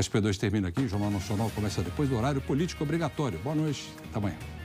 O SP2 termina aqui. O Jornal Nacional começa depois do horário político obrigatório. Boa noite. Até amanhã.